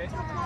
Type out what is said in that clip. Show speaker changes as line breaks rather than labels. Okay.